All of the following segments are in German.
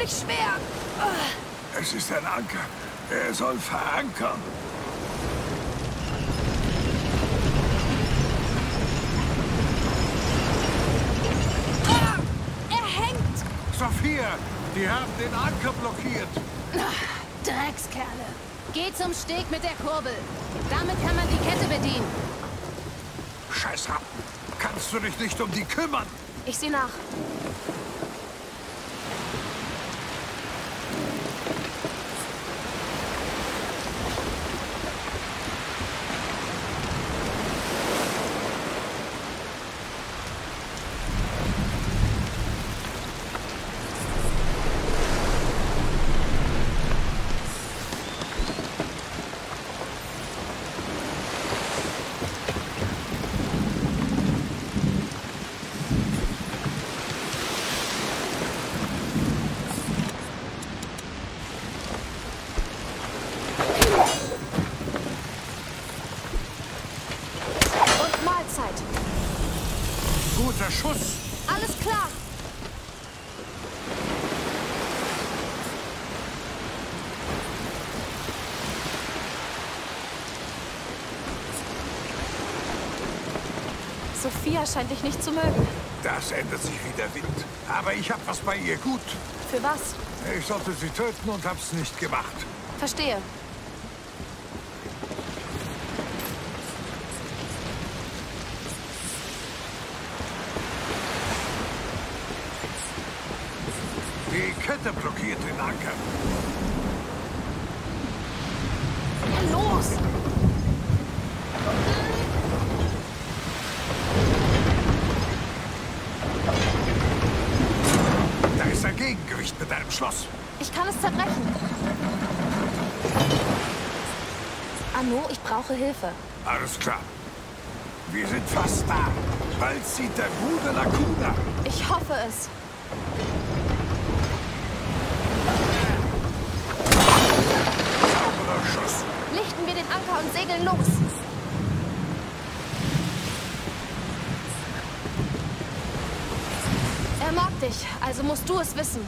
ziemlich schwer. Es ist ein Anker. Er soll verankern. Ah, er hängt. Sophia, die haben den Anker blockiert. Dreckskerle. Geh zum Steg mit der Kurbel. Damit kann man die Kette bedienen. Scheiß Rappen. Kannst du dich nicht um die kümmern? Ich sehe nach. Und Mahlzeit. Guter Schuss. Alles klar. Sophia scheint dich nicht zu mögen. Das ändert sich wie der Wind. Aber ich hab was bei ihr gut. Für was? Ich sollte sie töten und hab's nicht gemacht. Verstehe. Die Kette Anker. Los! Da ist ein Gegengewicht mit einem Schloss. Ich kann es zerbrechen. Anno, ich brauche Hilfe. Alles klar. Wir sind fast da. Bald sieht der Bruder Lacuna. Ich hoffe es. Sauberer Schuss. Lichten wir den Anker und segeln los. Er mag dich, also musst du es wissen.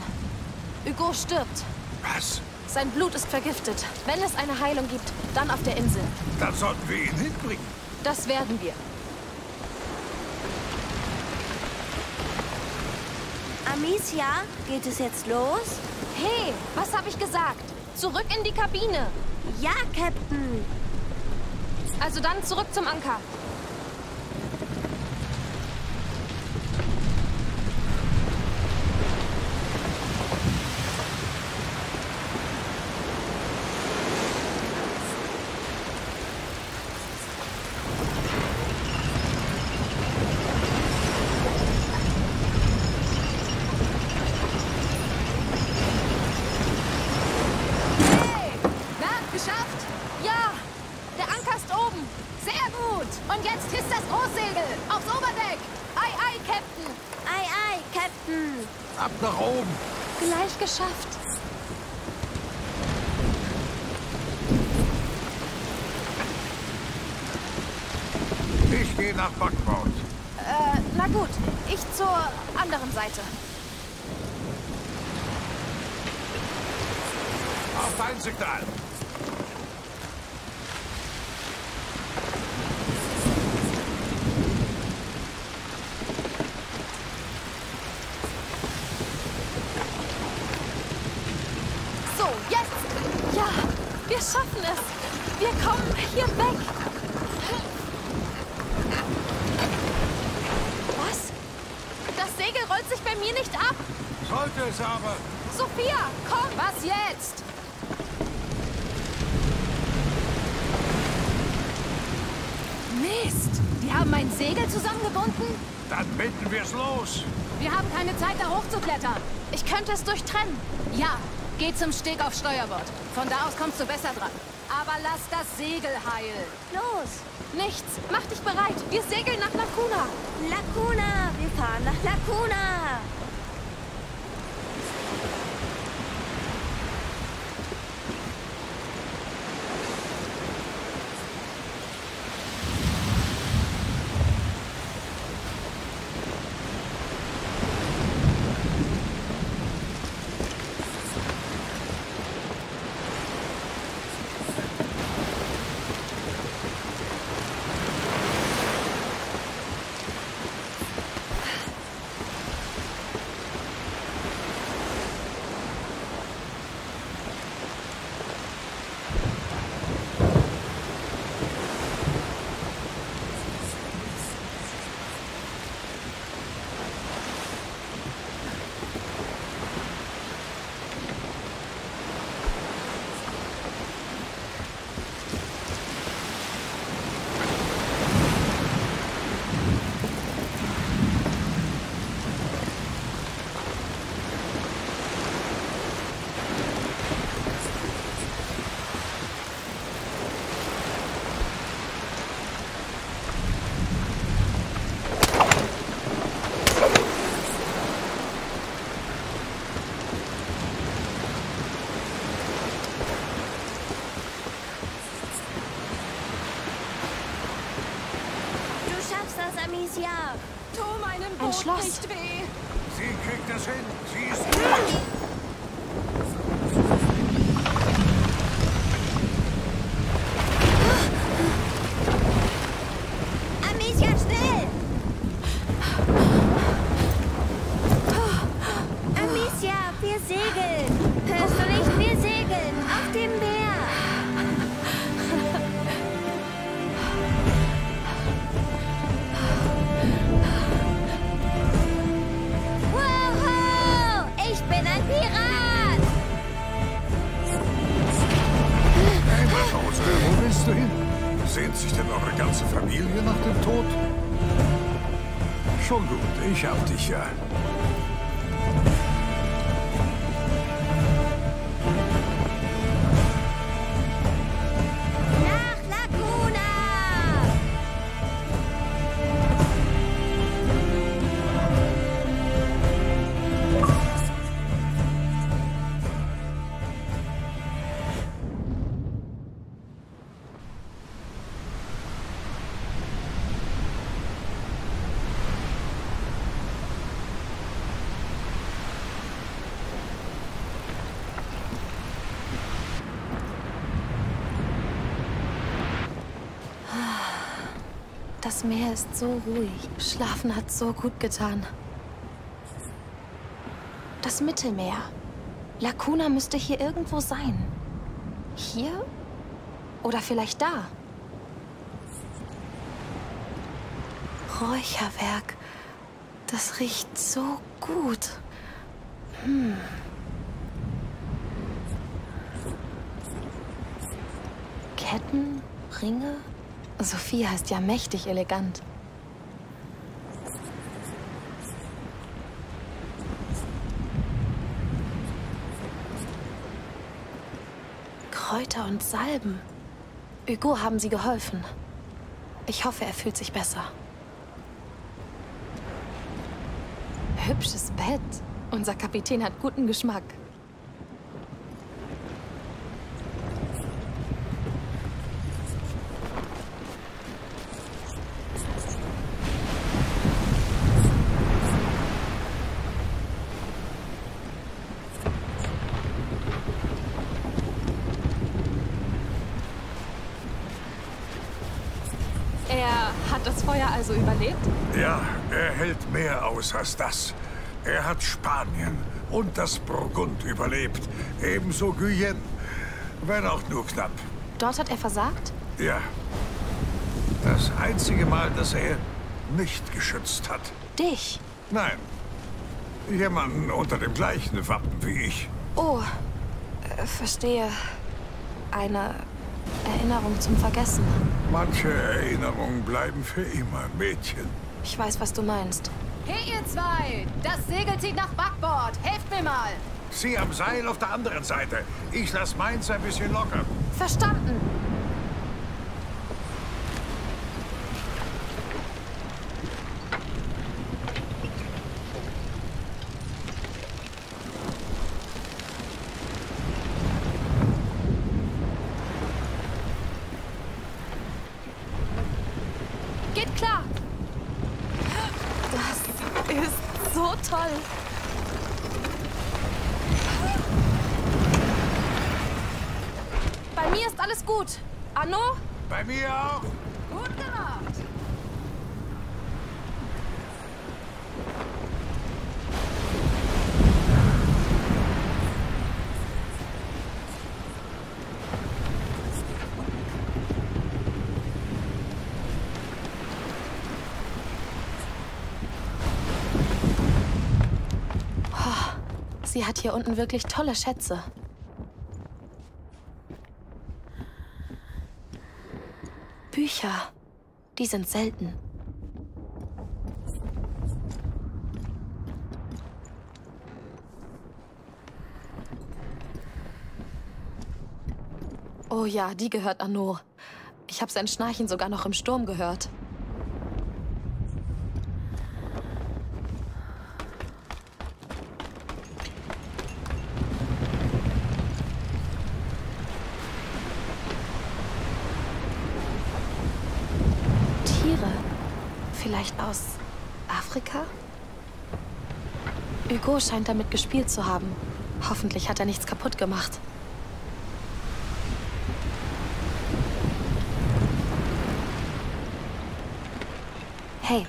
Hugo stirbt. Was? Sein Blut ist vergiftet. Wenn es eine Heilung gibt, dann auf der Insel. Dann sollten wir ihn hinbringen. Das werden wir. Amicia, geht es jetzt los? Hey, was habe ich gesagt? Zurück in die Kabine. Ja, Captain. Also dann zurück zum Anker. Hey! Na, geschafft? Ja, der Anker ist oben. Sehr gut. Und jetzt hisst das Großsegel. Aufs Oberdeck. Ei, ei, Captain. Ei, ei, Captain. Ab nach oben. Gleich geschafft. Ich gehe nach Backbord. Äh, na gut. Ich zur anderen Seite. Auf dein Signal. So, jetzt. Ja, wir schaffen es. Wir kommen hier weg. Was? Das Segel rollt sich bei mir nicht ab. Sollte es aber. Sophia, komm. Was jetzt? Mist! Die haben mein Segel zusammengebunden? Dann binden wir es los. Wir haben keine Zeit, da hochzuklettern. Ich könnte es durchtrennen. Ja, geh zum Steg auf Steuerbord. Von da aus kommst du besser dran. Aber lass das Segel heil. Los. Nichts. Mach dich bereit. Wir segeln nach Lacuna. Lacuna. Wir fahren nach Lacuna. Amicia. Tu meinem Ein Boot Schloss. nicht weh. Sie kriegt es hin. Sie ist Das Meer ist so ruhig. Schlafen hat so gut getan. Das Mittelmeer. Lacuna müsste hier irgendwo sein. Hier? Oder vielleicht da? Räucherwerk. Das riecht so gut. Hm. Ketten, Ringe. Sophie heißt ja mächtig elegant. Kräuter und Salben. Hugo haben sie geholfen. Ich hoffe, er fühlt sich besser. Hübsches Bett. Unser Kapitän hat guten Geschmack. Er hat das Feuer also überlebt? Ja, er hält als das. Er hat Spanien und das Burgund überlebt. Ebenso Guyenne. Wenn auch nur knapp. Dort hat er versagt? Ja. Das einzige Mal, dass er nicht geschützt hat. Dich. Nein. Jemanden unter dem gleichen Wappen wie ich. Oh, äh, verstehe. Eine Erinnerung zum Vergessen. Manche Erinnerungen bleiben für immer, Mädchen. Ich weiß, was du meinst. Hey, ihr zwei! Das Segel zieht nach Backbord. Helft mir mal! Sie am Seil auf der anderen Seite. Ich lass meins ein bisschen locker. Verstanden. Geht klar. Das ist so toll. Bei mir ist alles gut. Anno? Bei mir auch. Gut gemacht! Sie hat hier unten wirklich tolle Schätze. Bücher. Die sind selten. Oh ja, die gehört Anno. Ich habe sein Schnarchen sogar noch im Sturm gehört. Vielleicht aus Afrika? Hugo scheint damit gespielt zu haben. Hoffentlich hat er nichts kaputt gemacht. Hey.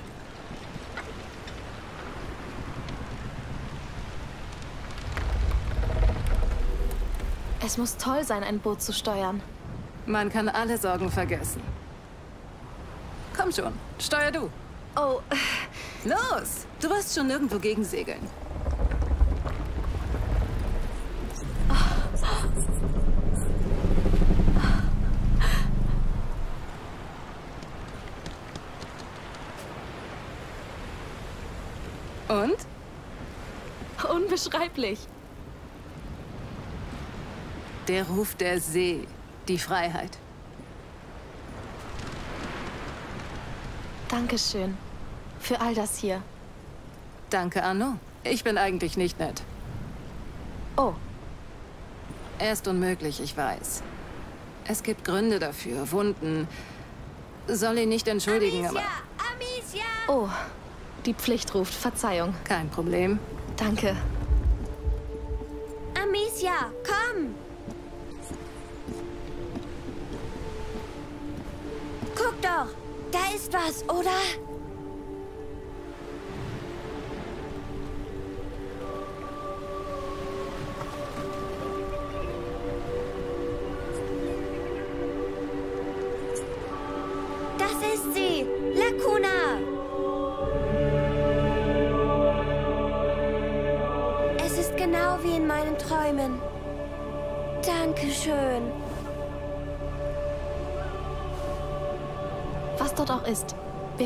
Es muss toll sein, ein Boot zu steuern. Man kann alle Sorgen vergessen. Komm schon, steuer du. Oh, Los, du wirst schon nirgendwo gegensegeln. Und? Unbeschreiblich. Der Ruf der See, die Freiheit. Dankeschön. Für all das hier. Danke, Arno. Ich bin eigentlich nicht nett. Oh, Er ist unmöglich, ich weiß. Es gibt Gründe dafür, Wunden. Soll ihn nicht entschuldigen, Amicia! aber Amicia! oh. Die Pflicht ruft. Verzeihung. kein Problem. Danke. Da ist was, oder?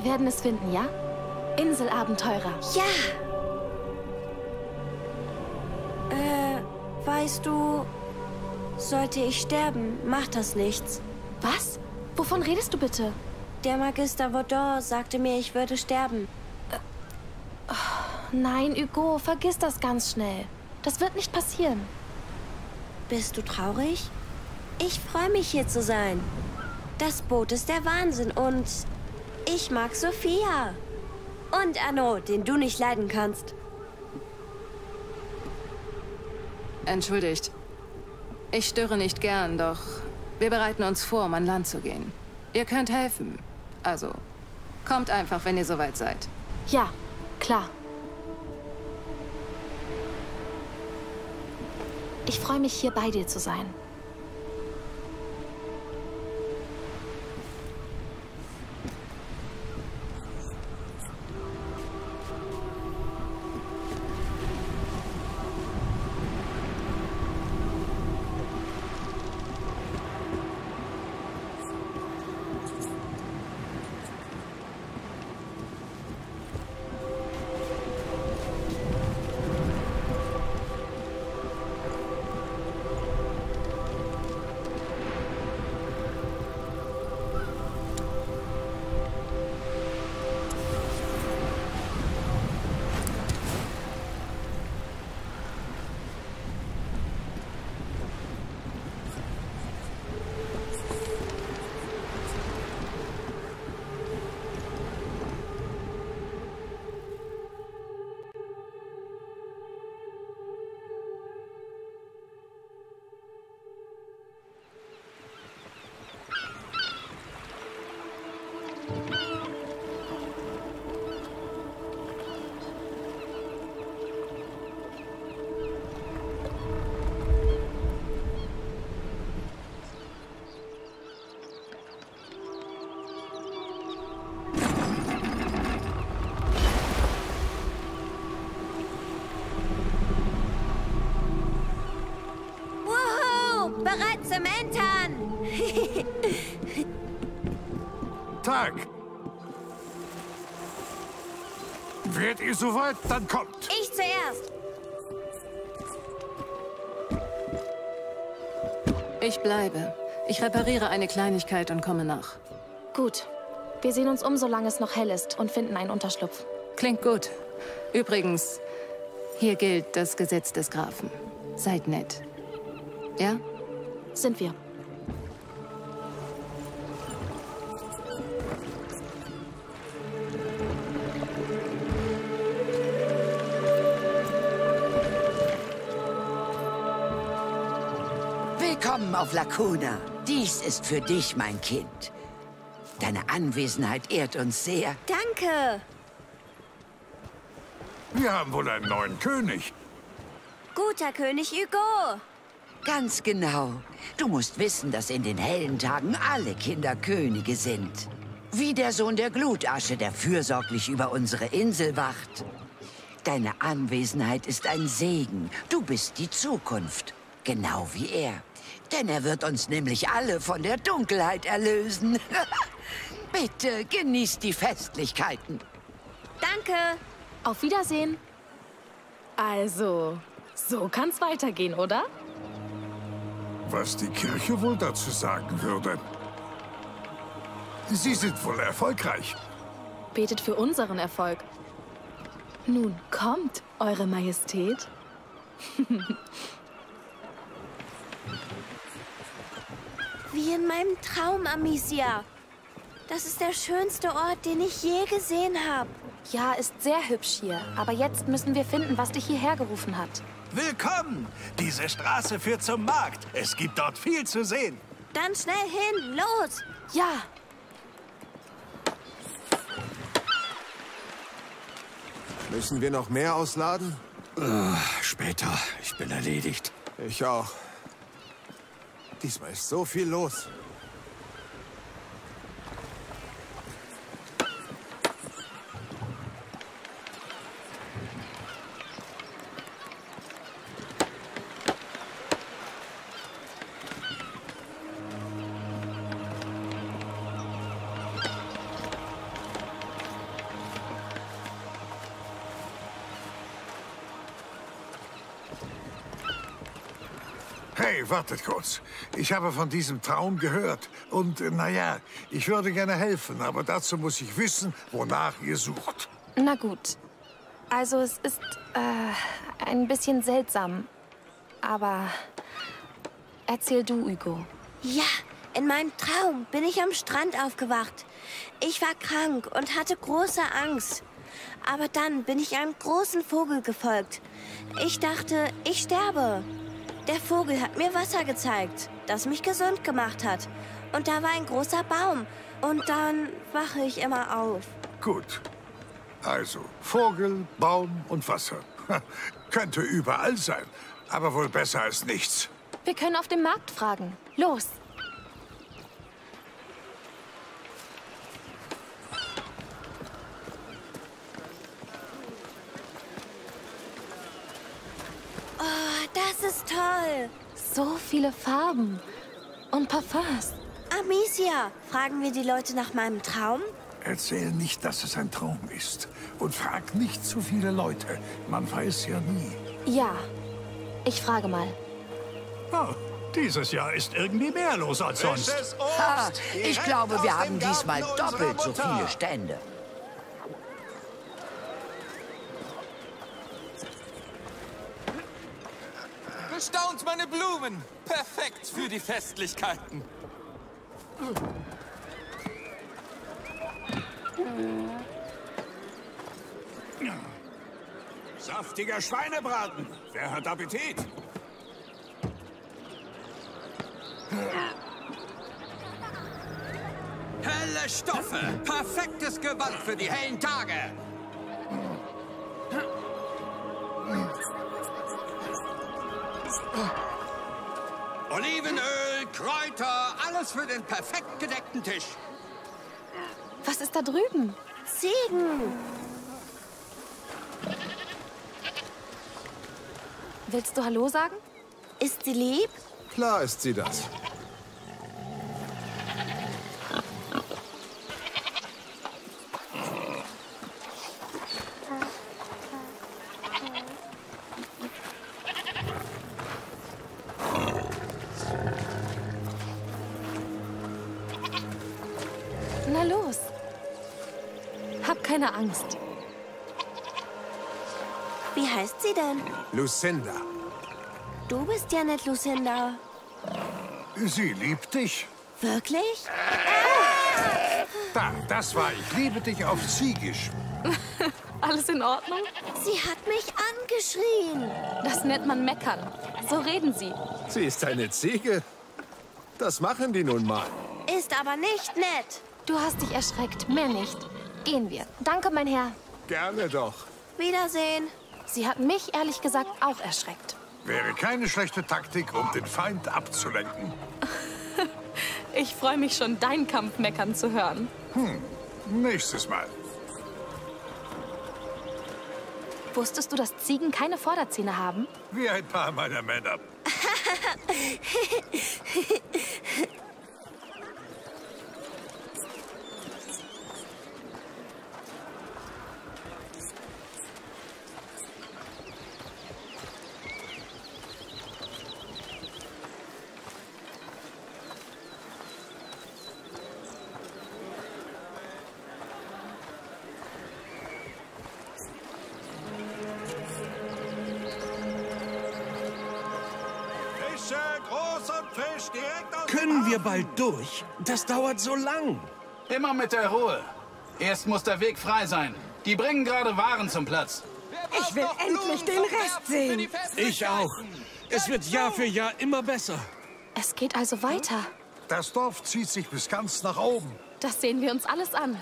Wir werden es finden, ja? Inselabenteurer. Ja. Äh, weißt du, sollte ich sterben, macht das nichts. Was? Wovon redest du bitte? Der Magister Vaudin sagte mir, ich würde sterben. Nein, Hugo, vergiss das ganz schnell. Das wird nicht passieren. Bist du traurig? Ich freue mich, hier zu sein. Das Boot ist der Wahnsinn und ich mag Sophia. Und Arno, den du nicht leiden kannst. Entschuldigt. Ich störe nicht gern, doch wir bereiten uns vor, um an Land zu gehen. Ihr könnt helfen. Also, kommt einfach, wenn ihr soweit seid. Ja, klar. Ich freue mich, hier bei dir zu sein. Wuhu! Bereit zum Entern! Tag. Wärt ihr soweit, dann kommt. Ich zuerst. Ich bleibe. Ich repariere eine Kleinigkeit und komme nach. Gut. Wir sehen uns um, solange es noch hell ist und finden einen Unterschlupf. Klingt gut. Übrigens, hier gilt das Gesetz des Grafen. Seid nett. Ja? Sind wir. Willkommen auf Lacuna. Dies ist für dich, mein Kind. Deine Anwesenheit ehrt uns sehr. Danke. Wir haben wohl einen neuen König. Guter König Hugo. Ganz genau. Du musst wissen, dass in den hellen Tagen alle Kinder Könige sind. Wie der Sohn der Glutasche, der fürsorglich über unsere Insel wacht. Deine Anwesenheit ist ein Segen. Du bist die Zukunft. Genau wie er. Denn er wird uns nämlich alle von der Dunkelheit erlösen. Bitte genießt die Festlichkeiten. Danke. Auf Wiedersehen. Also, so kann's weitergehen, oder? Was die Kirche wohl dazu sagen würde. Sie sind wohl erfolgreich. Betet für unseren Erfolg. Nun kommt, Eure Majestät. Wie in meinem Traum, Amicia. Das ist der schönste Ort, den ich je gesehen habe. Ja, ist sehr hübsch hier. Aber jetzt müssen wir finden, was dich hierher gerufen hat. Willkommen! Diese Straße führt zum Markt. Es gibt dort viel zu sehen. Dann schnell hin, los! Ja, Müssen wir noch mehr ausladen? Später. Ich bin erledigt. Ich auch. Diesmal ist so viel los. Wartet kurz. Ich habe von diesem Traum gehört. Und äh, naja, ich würde gerne helfen, aber dazu muss ich wissen, wonach ihr sucht. na gut. Also es ist äh, ein bisschen seltsam. Aber erzähl du, Hugo. Ja, in meinem Traum bin ich am Strand aufgewacht. Ich war krank und hatte große Angst. Aber dann bin ich einem großen Vogel gefolgt. Ich dachte, ich sterbe. Der Vogel hat mir Wasser gezeigt, das mich gesund gemacht hat. Und da war ein großer Baum. Und dann wache ich immer auf. Gut. Also, Vogel, Baum und Wasser. Könnte überall sein, aber wohl besser als nichts. Wir können auf dem Markt fragen. Los. Oh, das ist toll. So viele Farben. Und Parfums. Amicia, fragen wir die Leute nach meinem Traum? Erzähl nicht, dass es ein Traum ist. Und frag nicht zu viele Leute. Man weiß ja nie. Ja. Ich frage mal. Oh, dieses Jahr ist irgendwie mehr los als sonst. Ha, ich glaube, wir haben diesmal doppelt so viele Stände. Bestaunt meine Blumen. Perfekt für die Festlichkeiten. Saftiger Schweinebraten. Wer hat Appetit? Helle Stoffe. Perfektes Gewand für die hellen Tage. Olivenöl, Kräuter, alles für den perfekt gedeckten Tisch. Was ist da drüben? Ziegen. Willst du Hallo sagen? Ist sie lieb? Klar ist sie das. Sie denn? Lucinda. Du bist ja nicht Lucinda. Sie liebt dich. Wirklich? Da, das war Ich liebe dich auf Ziegisch. Alles in Ordnung? Sie hat mich angeschrien. Das nennt man meckern. So reden sie. Sie ist eine Ziege. Das machen die nun mal. Ist aber nicht nett. Du hast dich erschreckt, mehr nicht. Gehen wir. Danke, mein Herr. Gerne doch. Wiedersehen. Sie hat mich ehrlich gesagt auch erschreckt. Wäre keine schlechte Taktik, um den Feind abzulenken. Ich freue mich schon, deinen Kampf meckern zu hören. Nächstes Mal. Wusstest du, dass Ziegen keine Vorderzähne haben? Wie ein paar meiner Männer. Das dauert so lang. Immer mit der Ruhe. Erst muss der Weg frei sein. Die bringen gerade Waren zum Platz. Ich will endlich den Rest sehen. Ich auch. Es wird Jahr für Jahr immer besser. Es geht also weiter. Das Dorf zieht sich bis ganz nach oben. Das sehen wir uns alles an.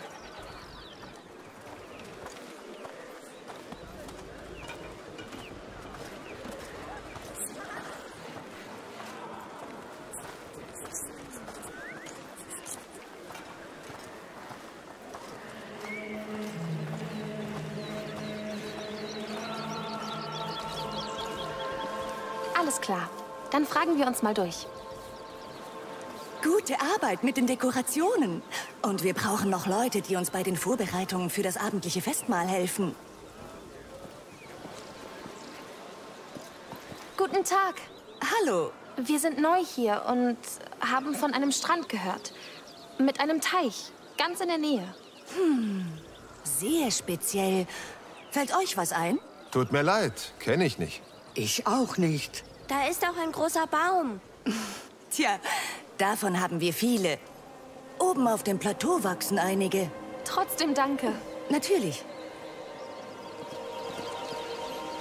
Fragen wir uns mal durch. Gute Arbeit mit den Dekorationen. Und wir brauchen noch Leute, die uns bei den Vorbereitungen für das abendliche Festmahl helfen. Guten Tag. Hallo. Wir sind neu hier und haben von einem Strand gehört. Mit einem Teich. Ganz in der Nähe. Sehr speziell. Fällt euch was ein? Tut mir leid, kenne ich nicht. Ich auch nicht. Da ist auch ein großer Baum. Tja, davon haben wir viele. Oben auf dem Plateau wachsen einige. Trotzdem danke. Natürlich.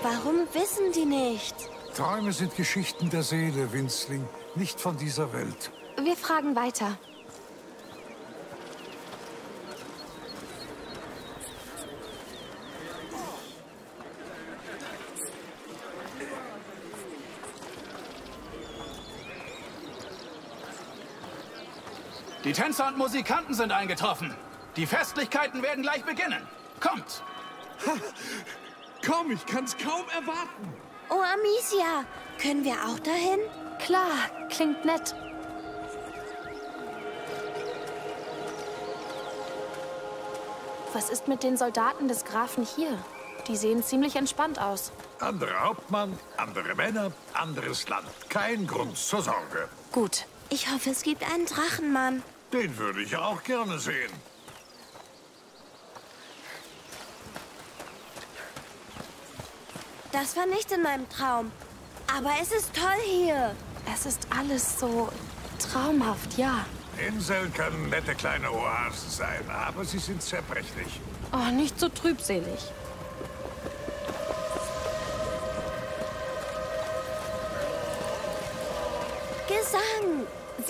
Warum wissen die nicht? Träume sind Geschichten der Seele, Winzling, nicht von dieser Welt. Wir fragen weiter. Tänzer und Musikanten sind eingetroffen. Die Festlichkeiten werden gleich beginnen. Kommt! Komm, ich kann's kaum erwarten. Oh, Amicia, können wir auch dahin? Klar, klingt nett. Was ist mit den Soldaten des Grafen hier? Die sehen ziemlich entspannt aus. Anderer Hauptmann, andere Männer, anderes Land. Kein Grund zur Sorge. Gut. Ich hoffe, es gibt einen Drachenmann. Den würde ich auch gerne sehen. Das war nicht in meinem Traum. Aber es ist toll hier. Es ist alles so traumhaft, ja. Inseln können nette kleine Oasen sein, aber sie sind zerbrechlich. Oh, nicht so trübselig.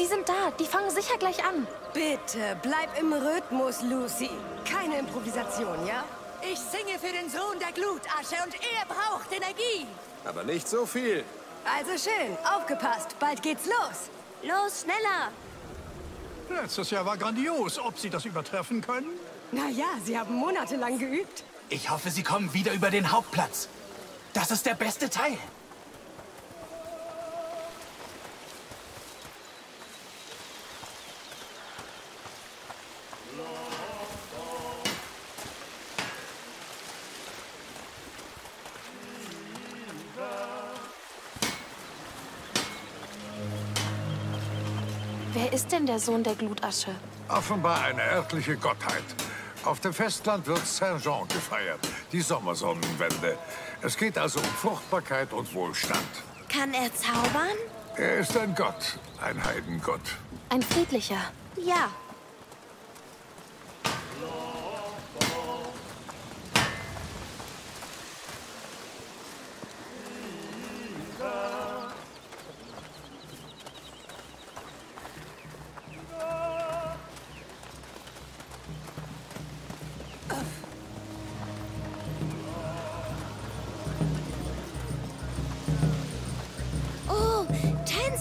Sie sind da. Die fangen sicher gleich an. Bitte, bleib im Rhythmus, Lucy. Keine Improvisation, ja? Ich singe für den Sohn der Glutasche und er braucht Energie. Aber nicht so viel. Also schön, aufgepasst. Bald geht's los. Los, schneller. Letztes Jahr war grandios. Ob Sie das übertreffen können? Na ja, Sie haben monatelang geübt. Ich hoffe, Sie kommen wieder über den Hauptplatz. Das ist der beste Teil. Ist denn der Sohn der Glutasche? Offenbar eine örtliche Gottheit. Auf dem Festland wird Saint-Jean gefeiert, die Sommersonnenwende. Es geht also um Fruchtbarkeit und Wohlstand. Kann er zaubern? Er ist ein Gott, ein Heidengott. Ein friedlicher. Ja.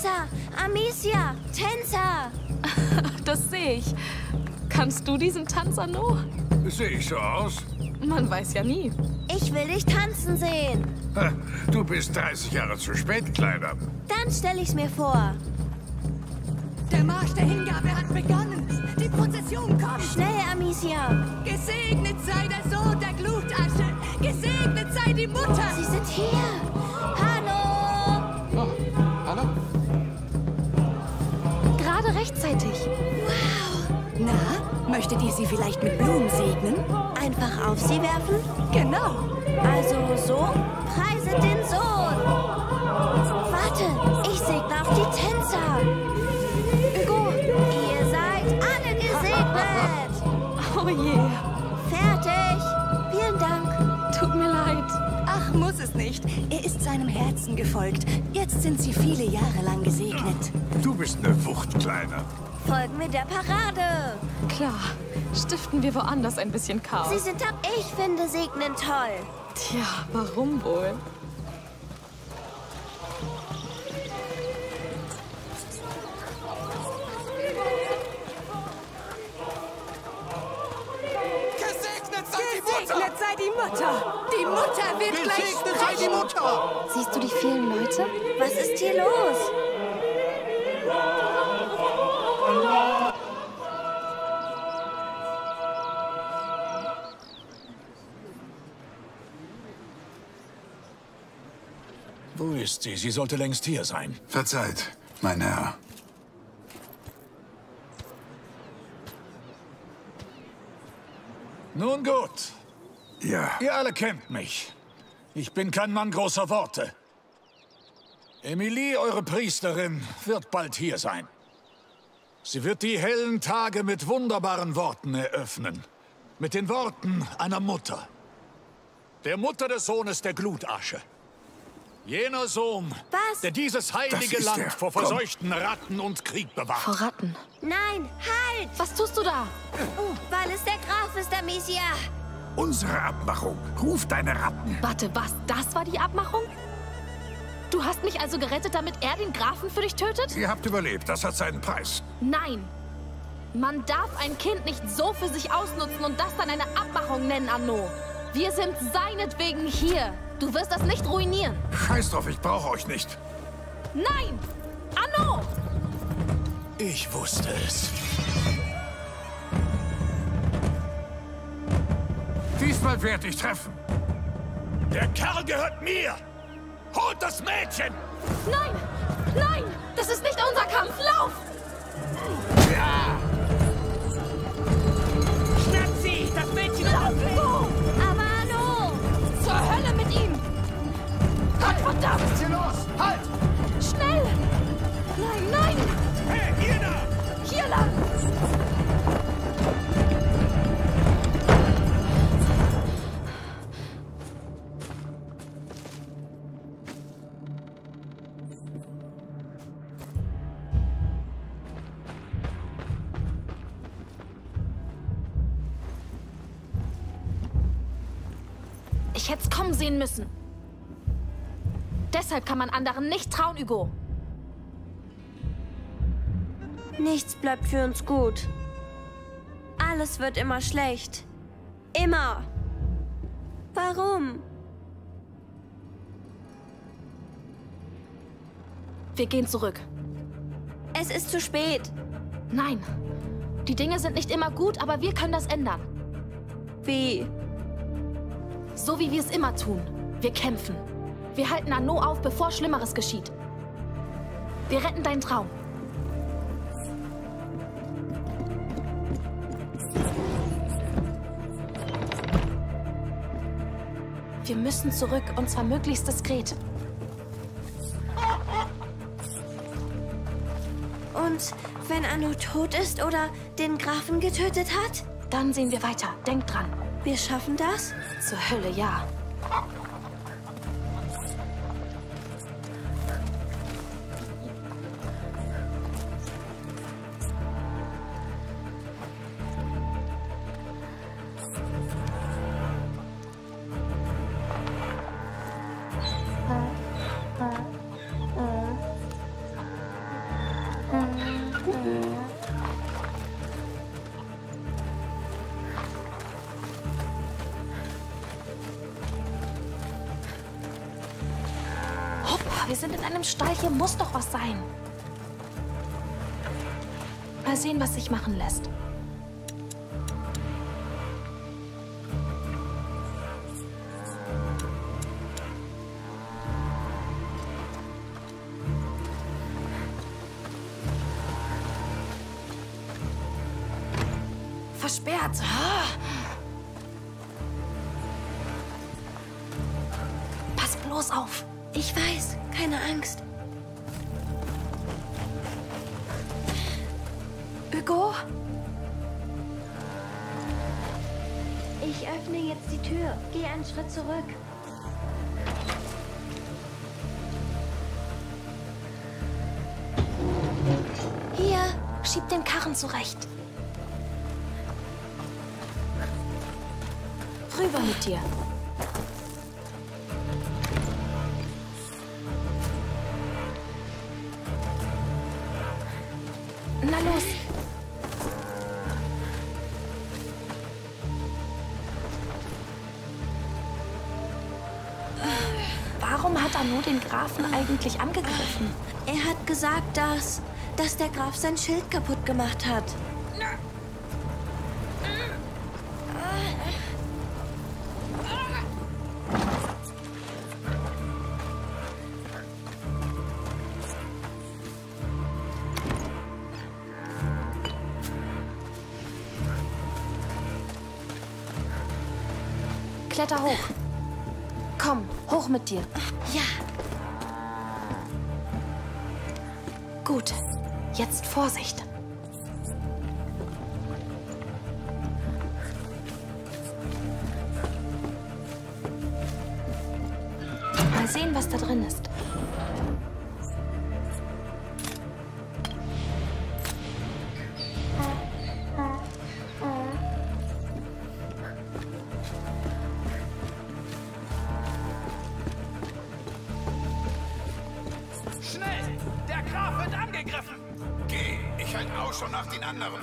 Tänzer! Amicia! Tänzer! Das sehe ich. Kannst du diesen Tanz, Anno? Sehe ich so aus? Man weiß ja nie. Ich will dich tanzen sehen. Ha, Du bist 30 Jahre zu spät, Kleiner. Dann stelle ich's mir vor. Der Marsch der Hingabe hat begonnen. Die Prozession kommt. Schnell, Amicia. Gesegnet sei der Sohn der Glutasche. Gesegnet sei die Mutter. Sie sind hier. Na, möchtet ihr sie vielleicht mit Blumen segnen? Einfach auf sie werfen? Genau. Also so? Preise den Sohn! Warte, ich segne auf die Tänzer. Hugo, ihr seid alle gesegnet. Oh je. Fertig. Vielen Dank. Tut mir leid. Ach, muss es nicht. Er ist seinem Herzen gefolgt. Jetzt sind sie viele Jahre lang gesegnet. Du bist eine Wucht, Kleiner. Folgen wir der Parade. Klar. Stiften wir woanders ein bisschen Sie Chaos. sind ab. Ich finde Segnen toll. Tja, warum wohl? Gesegnet sei die Mutter! Gesegnet sei die Mutter. Die Mutter wird gleich Gesegnet sei die Mutter! Siehst du die vielen Leute? Was ist hier los? Ist sie? Sie sollte längst hier sein. Verzeiht, mein Herr. Nun gut. Ja. Ihr alle kennt mich. Ich bin kein Mann großer Worte. Emilie, eure Priesterin, wird bald hier sein. Sie wird die hellen Tage mit wunderbaren Worten eröffnen. Mit den Worten einer Mutter. Der Mutter des Sohnes der Glutasche. Jener Sohn, Was? der dieses heilige Land vor Komm. verseuchten Ratten und Krieg bewacht. Vor Ratten. Nein, halt! Was tust du da? Weil es der Graf ist, Amicia. Unsere Abmachung. Ruf deine Ratten. Warte, was? Das war die Abmachung? Du hast mich also gerettet, damit er den Grafen für dich tötet? Ihr habt überlebt. Das hat seinen Preis. Nein. Man darf ein Kind nicht so für sich ausnutzen und das dann eine Abmachung nennen, Anno. Wir sind seinetwegen hier. Du wirst das nicht ruinieren. Scheiß drauf, ich brauche euch nicht. Nein! Anno! Ich wusste es. Diesmal werde ich treffen. Der Kerl gehört mir! Holt das Mädchen! Nein! Nein! Das ist nicht unser Kampf! Lauf! Schnappt sie! Das Mädchen Lauf, verdammt! Was ist hier los? Halt! Schnell! Nein, nein! Hey, ihr da! Hier lang! Ich hätte es kommen sehen müssen. Deshalb kann man anderen nicht trauen, Hugo. Nichts bleibt für uns gut. Alles wird immer schlecht. Immer. Warum? Wir gehen zurück. Es ist zu spät. Nein. Die Dinge sind nicht immer gut, aber wir können das ändern. Wie? So wie wir es immer tun. Wir kämpfen. Wir halten Anno auf, bevor Schlimmeres geschieht. Wir retten deinen Traum. Wir müssen zurück, und zwar möglichst diskret. Und wenn Anno tot ist oder den Grafen getötet hat? Dann sehen wir weiter. Denk dran. Wir schaffen das? Zur Hölle, ja. Hier muss doch was sein. Mal sehen, was sich machen lässt. Schieb den Karren zurecht. Rüber mit dir. Na los. Warum hat Anu den Grafen eigentlich angegriffen? Er hat gesagt, dass, dass der Graf sein Schild kaputt gemacht hat. Kletter hoch. Komm, hoch mit dir. Jetzt Vorsicht. Ich halte Ausschau nach den anderen.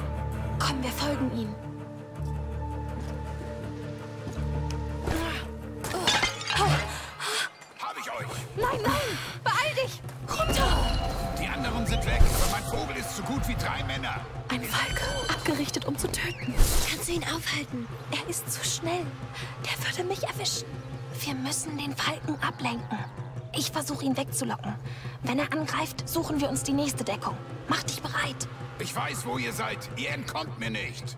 Komm, wir folgen ihm. Hab ich euch! Nein, nein! Beeil dich! Runter! Die anderen sind weg, aber mein Vogel ist so gut wie drei Männer. Ein Falke, abgerichtet, um zu töten. Kannst du ihn aufhalten? Er ist zu schnell. Der würde mich erwischen. Wir müssen den Falken ablenken. Ich versuche ihn wegzulocken. Wenn er angreift, suchen wir uns die nächste Deckung. Mach dich bereit. Ich weiß, wo ihr seid. Ihr entkommt mir nicht.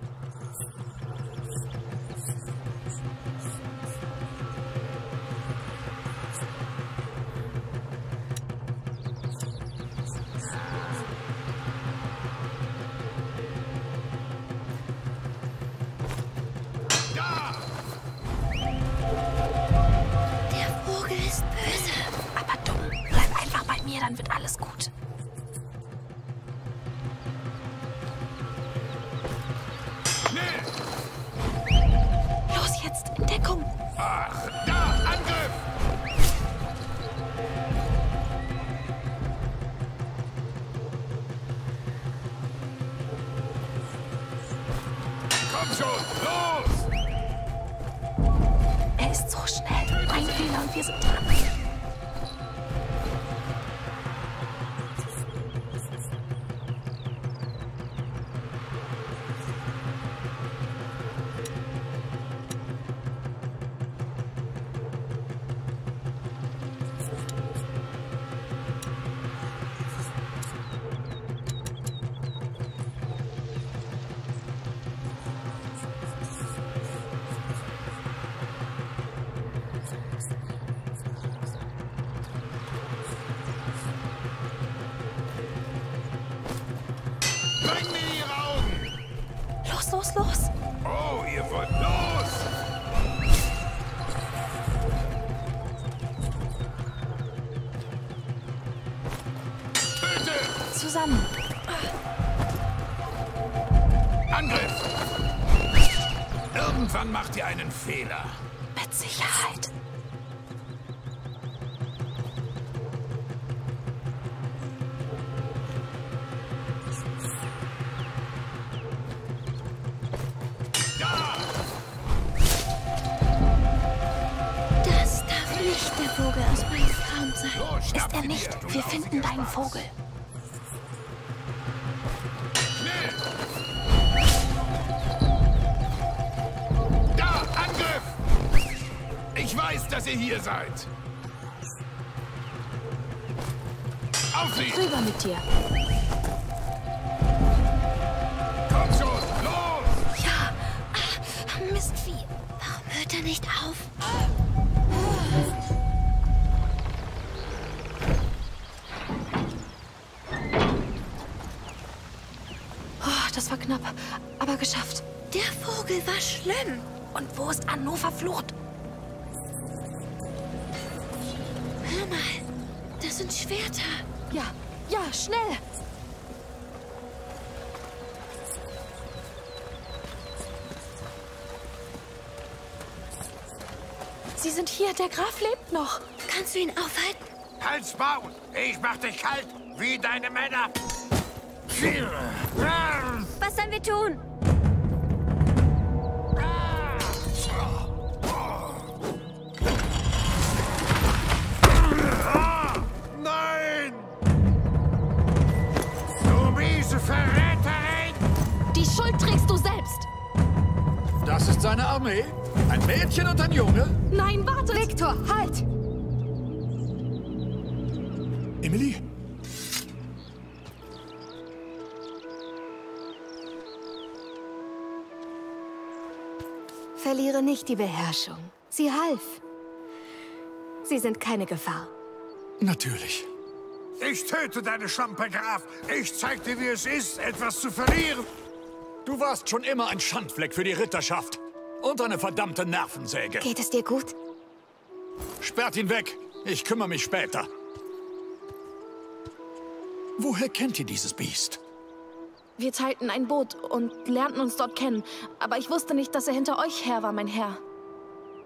Ihr einen Fehler. Mit Sicherheit. Das darf nicht der Vogel aus meinem Traum Los, Ist er nicht? Wir finden deinen. Vogel. Seid. Auf sie! Rüber mit dir. Komm schon, los! Ja. Ah, Mistvieh. Warum hört er nicht auf? Oh, das war knapp, aber geschafft. Der Vogel war schlimm. Und wo ist Anno verflucht? Schwerter. Ja, ja, schnell. Sie sind hier, der Graf lebt noch. Kannst du ihn aufhalten? Halt's Maul! Ich mach dich kalt, wie deine Männer! Was sollen wir tun? Das ist seine Armee? Ein Mädchen und ein Junge? Nein, warte. Victor, halt! Emily? Verliere nicht die Beherrschung. Sie half. Sie sind keine Gefahr. Natürlich. Ich töte deine Schlampe, Graf! Ich zeig dir, wie es ist, etwas zu verlieren! Du warst schon immer ein Schandfleck für die Ritterschaft. Und eine verdammte Nervensäge. Geht es dir gut? Sperrt ihn weg. Ich kümmere mich später. Woher kennt ihr dieses Biest? Wir teilten ein Boot und lernten uns dort kennen. Aber ich wusste nicht, dass er hinter euch her war, mein Herr.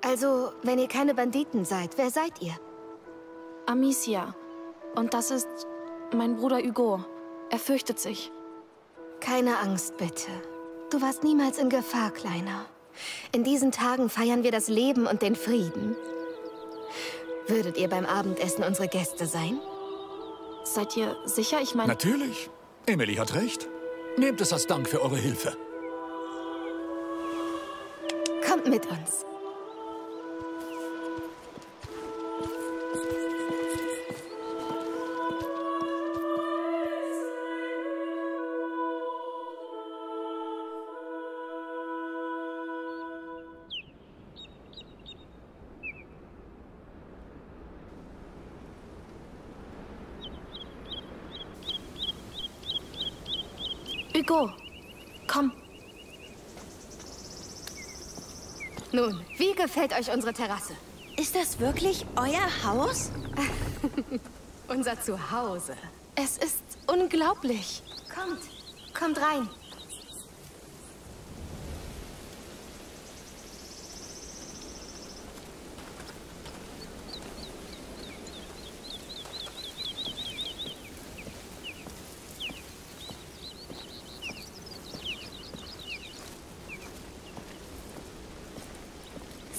Also, wenn ihr keine Banditen seid, wer seid ihr? Amicia. Und das ist mein Bruder Hugo. Er fürchtet sich. Keine Angst, bitte. Du warst niemals in Gefahr, Kleiner. In diesen Tagen feiern wir das Leben und den Frieden. Würdet ihr beim Abendessen unsere Gäste sein? Seid ihr sicher? Ich meine... Natürlich. Emily hat recht. Nehmt es als Dank für eure Hilfe. Kommt mit uns. Gefällt euch unsere Terrasse? Ist das wirklich euer Haus? Unser Zuhause. Es ist unglaublich. Kommt, kommt rein.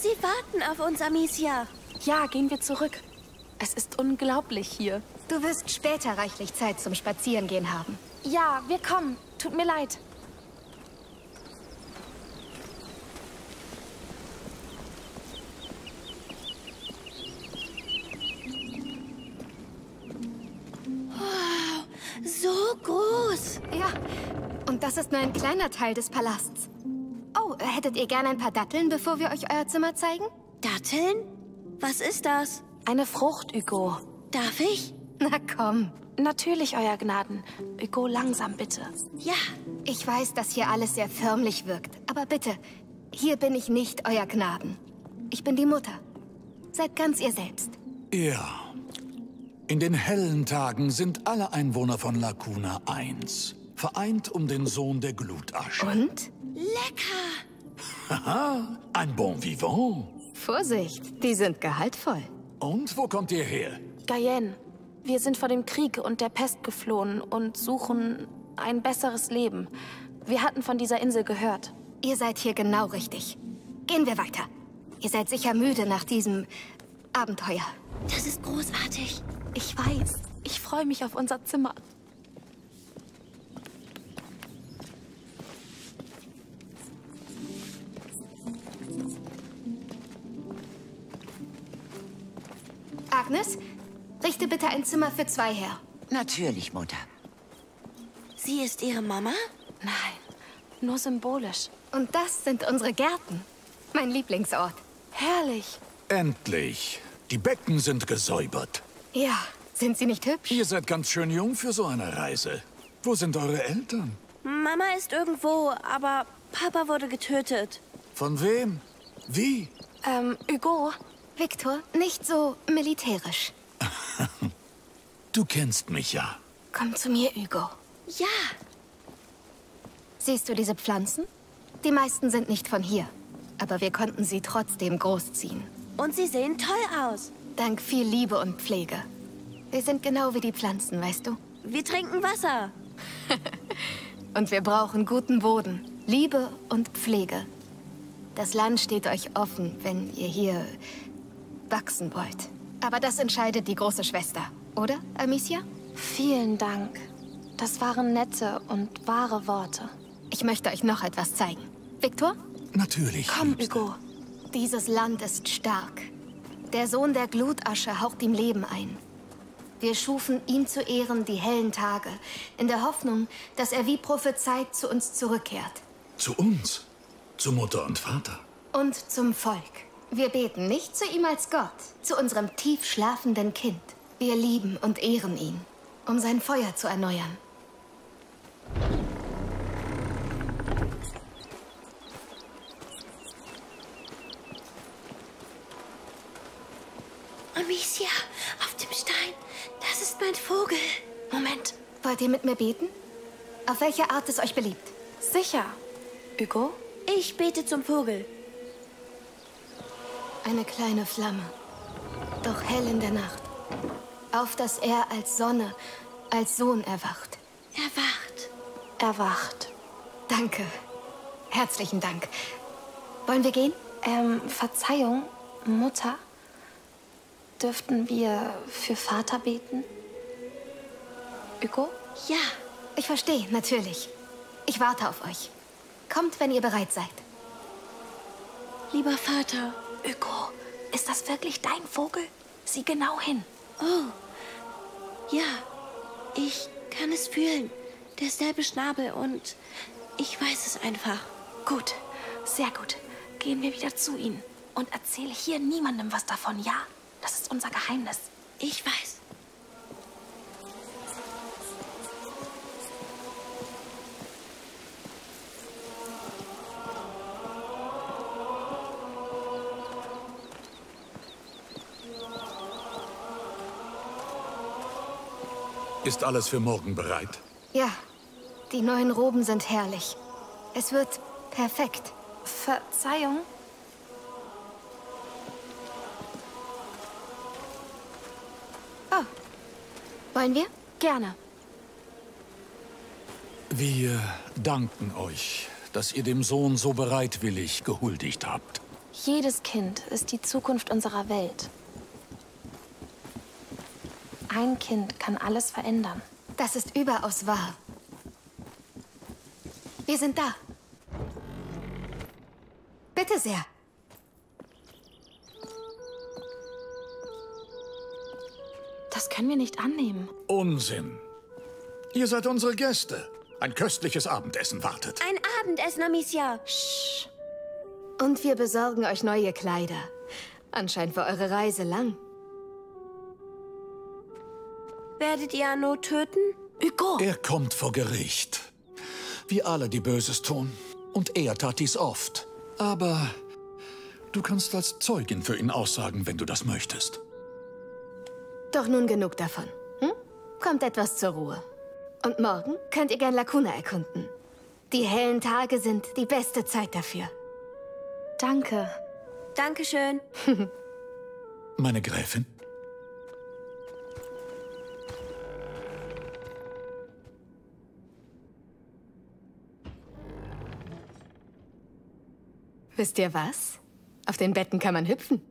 Sie warten auf uns, Amicia. Ja, gehen wir zurück. Es ist unglaublich hier. Du wirst später reichlich Zeit zum Spazierengehen haben. Ja, wir kommen. Tut mir leid. Wow, so groß. Ja, und das ist nur ein kleiner Teil des Palasts. Hättet ihr gerne ein paar Datteln, bevor wir euch euer Zimmer zeigen? Datteln? Was ist das? Eine Frucht, Hugo. Darf ich? Na komm. Natürlich, Euer Gnaden. Hugo, langsam bitte. Ja. Ich weiß, dass hier alles sehr förmlich wirkt. Aber bitte, hier bin ich nicht Euer Gnaden. Ich bin die Mutter. Seid ganz ihr selbst. Ja. In den hellen Tagen sind alle Einwohner von Lacuna eins. Vereint um den Sohn der Glutasche. Und? Lecker. Haha, ein Bon Vivant. Vorsicht, die sind gehaltvoll. Und wo kommt ihr her? Guyenne, wir sind vor dem Krieg und der Pest geflohen und suchen ein besseres Leben. Wir hatten von dieser Insel gehört. Ihr seid hier genau richtig. Gehen wir weiter. Ihr seid sicher müde nach diesem Abenteuer. Das ist großartig. Ich weiß. Ich freue mich auf unser Zimmer. Agnes, richte bitte ein Zimmer für zwei her. Natürlich, Mutter. Sie ist Ihre Mama? Nein, nur symbolisch. Und das sind unsere Gärten. Mein Lieblingsort. Herrlich. Endlich. Die Becken sind gesäubert. Ja, sind sie nicht hübsch? Ihr seid ganz schön jung für so eine Reise. Wo sind eure Eltern? Mama ist irgendwo, aber Papa wurde getötet. Von wem? Wie? Ähm, Hugo? Victor, nicht so militärisch. Du kennst mich ja. Komm zu mir, Hugo. Ja. Siehst du diese Pflanzen? Die meisten sind nicht von hier. Aber wir konnten sie trotzdem großziehen. Und sie sehen toll aus. Dank viel Liebe und Pflege. Wir sind genau wie die Pflanzen, weißt du? Wir trinken Wasser. Und wir brauchen guten Boden, Liebe und Pflege. Das Land steht euch offen, wenn ihr hier wachsen wollt. Aber das entscheidet die große Schwester, oder, Amicia? Vielen Dank. Das waren nette und wahre Worte. Ich möchte euch noch etwas zeigen. Victor? Natürlich. Komm, Hugo. Dieses Land ist stark. Der Sohn der Glutasche haucht ihm Leben ein. Wir schufen ihm zu Ehren die hellen Tage, in der Hoffnung, dass er wie prophezeit zu uns zurückkehrt. Zu uns? Zu Mutter und Vater? Und zum Volk. Wir beten nicht zu ihm als Gott, zu unserem tief schlafenden Kind. Wir lieben und ehren ihn, um sein Feuer zu erneuern. Amicia, auf dem Stein. Das ist mein Vogel. Moment. Wollt ihr mit mir beten? Auf welche Art es euch beliebt? Sicher. Hugo? Ich bete zum Vogel. Eine kleine Flamme, doch hell in der Nacht. Auf dass er als Sonne, als Sohn erwacht. Erwacht. Erwacht. Danke. Herzlichen Dank. Wollen wir gehen? Ähm, Verzeihung, Mutter. Dürften wir für Vater beten? Hugo? Ja. Ich verstehe, natürlich. Ich warte auf euch. Kommt, wenn ihr bereit seid. Lieber Vater. Hugo, ist das wirklich dein Vogel? Sieh genau hin. Oh. Ja. Ich kann es fühlen. Derselbe Schnabel und ich weiß es einfach. Gut. Sehr gut. Gehen wir wieder zu ihnen. Und erzähl hier niemandem was davon, ja? Das ist unser Geheimnis. Ich weiß. Ist alles für morgen bereit? Ja, die neuen Roben sind herrlich. Es wird perfekt. Verzeihung? Oh. Wollen wir? Gerne. Wir danken euch, dass ihr dem Sohn so bereitwillig gehuldigt habt. Jedes Kind ist die Zukunft unserer Welt. Ein Kind kann alles verändern. Das ist überaus wahr. Wir sind da. Bitte sehr. Das können wir nicht annehmen. Unsinn. Ihr seid unsere Gäste. Ein köstliches Abendessen wartet. Ein Abendessen, Amicia. Shh. Und wir besorgen euch neue Kleider. Anscheinend war eure Reise lang. Werdet ihr Arno töten? Hugo! Er kommt vor Gericht. Wir alle, die Böses tun. Und er tat dies oft. Aber du kannst als Zeugin für ihn aussagen, wenn du das möchtest. Doch nun genug davon. Hm? Kommt etwas zur Ruhe. Und morgen könnt ihr gern Lacuna erkunden. Die hellen Tage sind die beste Zeit dafür. Danke. Dankeschön. Meine Gräfin? Wisst ihr was? Auf den Betten kann man hüpfen.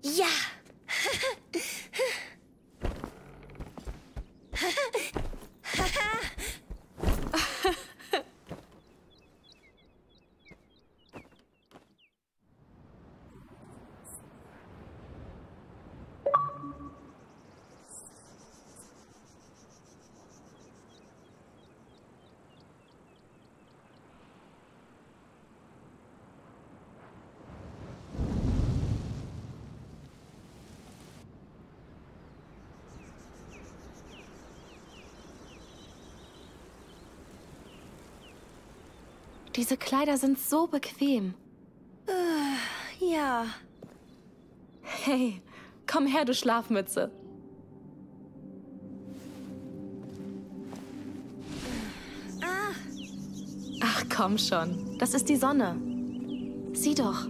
Ja. Diese Kleider sind so bequem. Äh, ja. Hey, komm her, du Schlafmütze. Ah. Ach, komm schon. Das ist die Sonne. Sieh doch.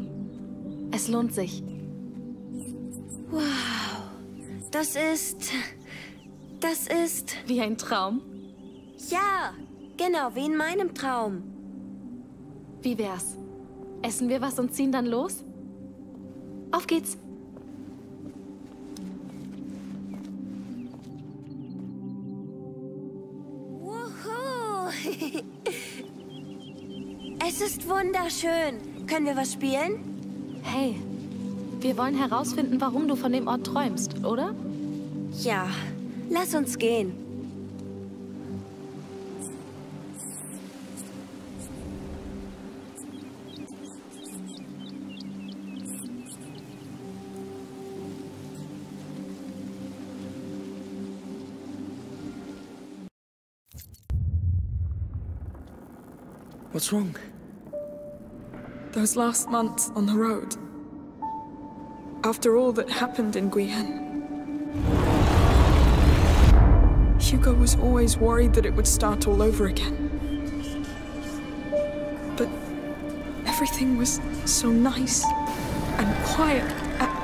Es lohnt sich. Wow. Das ist... Das ist... Wie ein Traum? Ja, genau wie in meinem Traum. Wie wär's? Essen wir was und ziehen dann los? Auf geht's! Es ist wunderschön. Können wir was spielen? Hey, wir wollen herausfinden, warum du von dem Ort träumst, oder? Ja, lass uns gehen. What's wrong? Those last months on the road. After all that happened in Guyenne. Hugo was always worried that it would start all over again. But everything was so nice and quiet,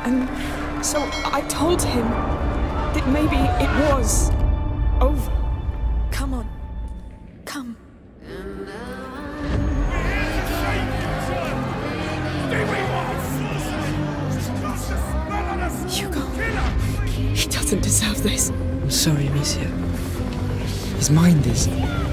and so I told him that maybe it was over. Mind is...